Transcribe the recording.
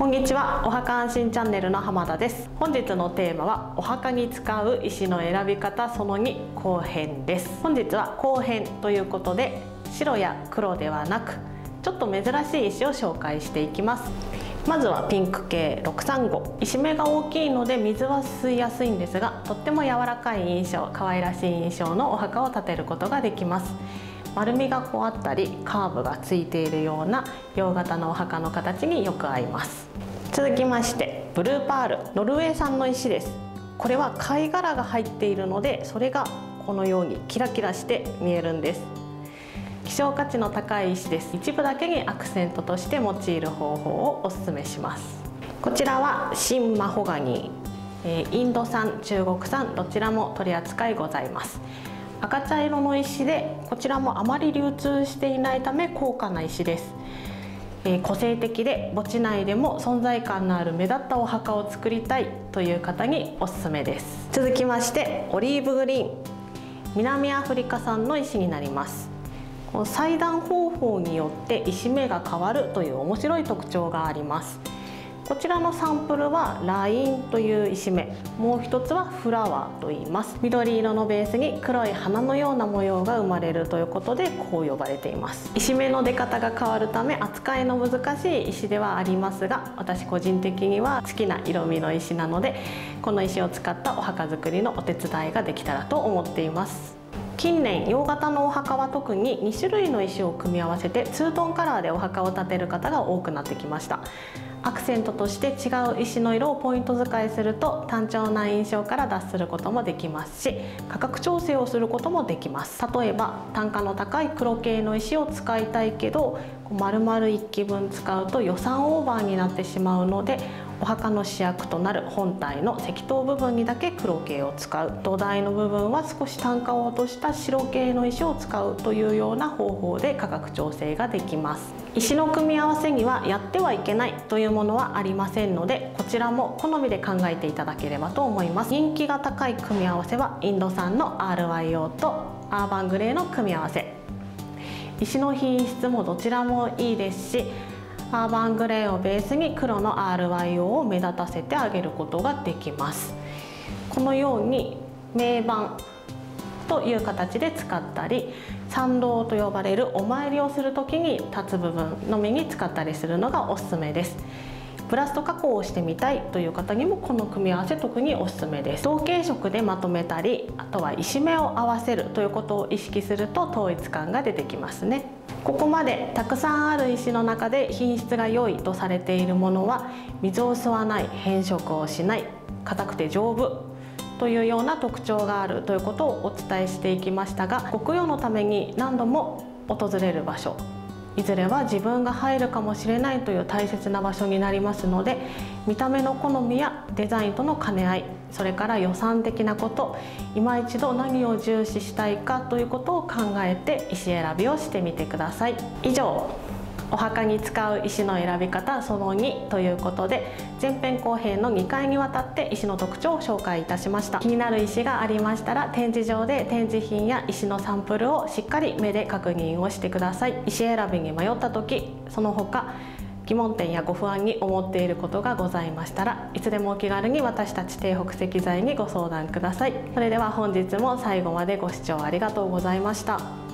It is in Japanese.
こんにちは。お墓安心チャンネルの浜田です。本日のテーマはお墓に使う石の選び方その2後編です。本日は後編ということで白や黒ではなくちょっと珍しい石を紹介していきます。まずはピンク系635石目が大きいので水は吸いやすいんですがとっても柔らかい印象可愛らしい印象のお墓を建てることができます。丸みがこうあったりカーブがついているような洋型のお墓の形によく合います。続きましてブルーパールノルウェー産の石です。これは貝殻が入っているのでそれがこのようにキラキラして見えるんです。希少価値の高い石です。一部だけにアクセントとして用いる方法をお勧めします。こちらは新マホガニー。インド産中国産どちらも取り扱いございます。赤茶色の石でこちらもあまり流通していないため高価な石です、えー、個性的で墓地内でも存在感のある目立ったお墓を作りたいという方におすすめです。続きましてオリーブグリーン。南アフリカ産の石になります。この裁断方法によって石目が変わるという面白い特徴があります。こちらのサンプルはラインという石目もう一つはフラワーと言います。緑色のベースに黒い花のような模様が生まれるということでこう呼ばれています。石目の出方が変わるため扱いの難しい石ではありますが私個人的には好きな色味の石なのでこの石を使ったお墓作りのお手伝いができたらと思っています。近年洋型のお墓は特に2種類の石を組み合わせてツートンカラーでお墓を建てる方が多くなってきました。アクセントとして違う石の色をポイント使いすると単調な印象から脱することもできますし価格調整をすることもできます。例えば単価の高い黒系の石を使いたいけど丸々1基分使うと予算オーバーになってしまうのでお墓の主役となる本体の石塔部分にだけ黒系を使う。土台の部分は少し単価を落とした白系の石を使うというような方法で価格調整ができます。石の組み合わせにはやってはいけないというものはありませんのでこちらも好みで考えていただければと思います。人気が高い組み合わせはインド産の RYO とアーバングレーの組み合わせ。石の品質もどちらもいいですしアーバングレーをベースに黒の RYO を目立たせてあげることができます。このように名板という形で使ったり参道と呼ばれるお参りをする時に立つ部分のみに使ったりするのがおすすめです。ブラスト加工をしてみたいという方にもこの組み合わせ特におすすめです。同系色でまとめたりあとは石目を合わせるということを意識すると統一感が出てきますね。ここまでたくさんある石の中で品質が良いとされているものは水を吸わない変色をしない硬くて丈夫というような特徴があるということをお伝えしていきましたが極用のために何度も訪れる場所いずれは自分が入るかもしれないという大切な場所になりますので見た目の好みやデザインとの兼ね合いそれから予算的なこと今一度何を重視したいかということを考えて石選びをしてみてください。以上。お墓に使う石の選び方その2ということで前編後編の2回にわたって石の特徴を紹介いたしました。気になる石がありましたら展示場で展示品や石のサンプルをしっかり目で確認をしてください。石選びに迷った時その他疑問点やご不安に思っていることがございましたらいつでもお気軽に私たち帝北石材にご相談ください。それでは本日も最後までご視聴ありがとうございました。